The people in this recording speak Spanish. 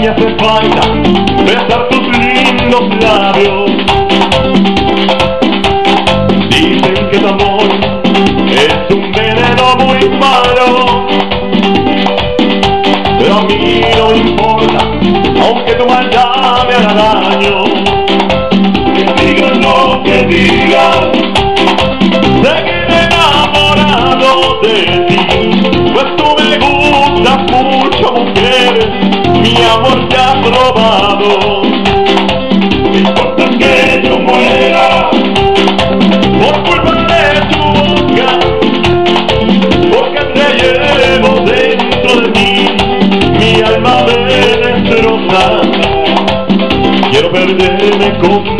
me hace falta besar tus lindos labios. Dicen que tu amor es un veneno muy malo, pero a mí no importa, aunque tu maldad me haga daño. Que digan lo que digan, seguiré enamorado de ti, pues tú me gustas mucho, mujer amor te ha probado. No importa que yo muera por culpa de tu boca, porque te llevo dentro de mí, mi alma me. Quiero perderme con